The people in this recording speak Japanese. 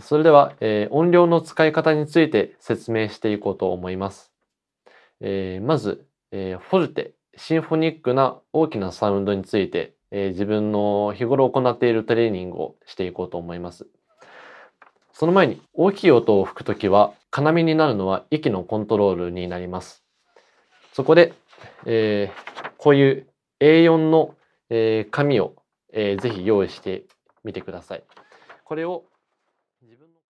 それでは、えー、音量の使い方について説明していこうと思います。えー、まず、えー、フォルテ、シンフォニックな大きなサウンドについて、え自分の日頃行っているトレーニングをしていこうと思います。その前に大きい音を吹くときは要になるのは息のコントロールになります。そこで、えこういう A4 の、え紙を、えー、ぜひ用意してみてください。これを自分の。